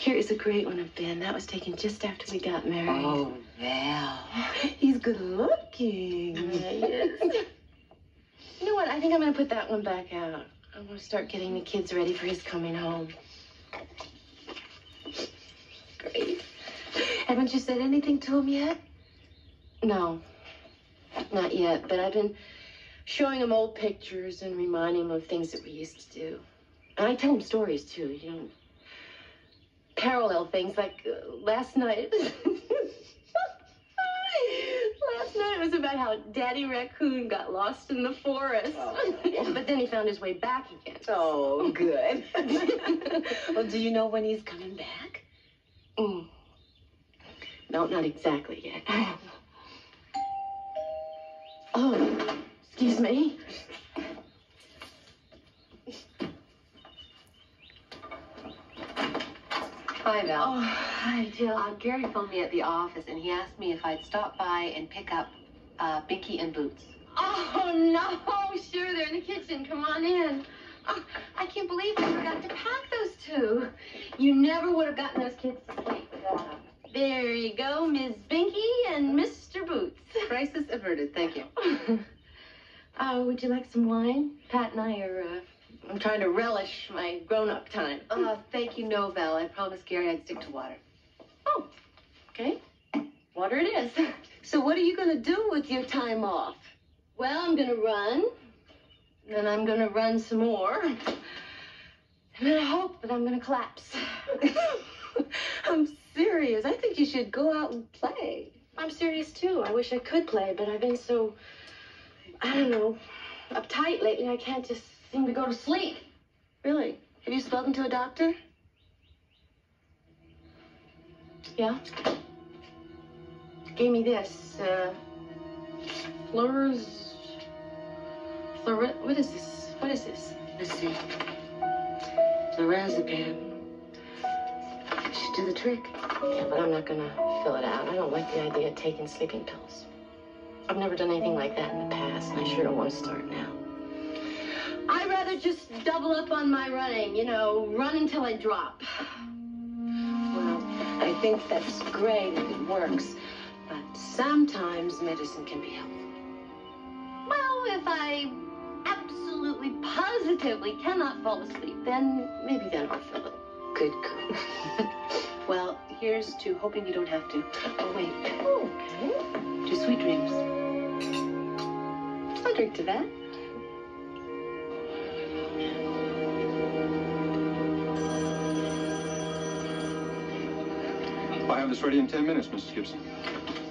Here is a great one of Ben. That was taken just after we got married. Oh, Val. He's good looking. Mm, yeah, is. You know what? I think I'm going to put that one back out. I want to start getting the kids ready for his coming home. Great. Haven't you said anything to him yet? No, not yet. But I've been showing him old pictures and reminding him of things that we used to do. And I tell him stories too. You know, parallel things like uh, last night. Last night was about how Daddy Raccoon got lost in the forest. Oh. but then he found his way back again. Oh, good. well, do you know when he's coming back? Mm. No, not exactly yet. oh, excuse me. Hi, Val. Oh, hi, Jill. Uh, Gary phoned me at the office and he asked me if I'd stop by and pick up uh, Binky and Boots. Oh, no. Sure, they're in the kitchen. Come on in. Oh, I can't believe I forgot to pack those two. You never would have gotten those kids to sleep without them. There you go, Miss Binky and Mr. Boots. Crisis averted, thank you. Oh, would you like some wine? Pat and I are, uh, I'm trying to relish my grown-up time. Uh, thank you, no, Val. I promised Gary I'd stick to water. Oh, okay. Water it is. So what are you going to do with your time off? Well, I'm gonna run. Then I'm gonna run some more. And then I hope that I'm gonna collapse. I'm serious. I think you should go out and play. I'm serious too. I wish I could play, but I've been so, I don't know, uptight lately. I can't just seem to go to sleep. Really? Have you spoken to a doctor? Yeah? Gave me this, uh, Fleurs, Fleur, what is this? What is this? Let's see. Lorazepam. Should do the trick. Yeah, but I'm not gonna fill it out. I don't like the idea of taking sleeping pills. I've never done anything like that in the past, and I sure don't want to start now. I'd rather just double up on my running, you know, run until I drop. Well, I think that's great if it works. But sometimes medicine can be helpful. Well, if I absolutely positively cannot fall asleep, then maybe then I'll fill it. Good girl. Well, here's to hoping you don't have to. Oh, wait. Okay. To sweet dreams. I'll drink to that. Have this ready in 10 minutes, Mrs. Gibson.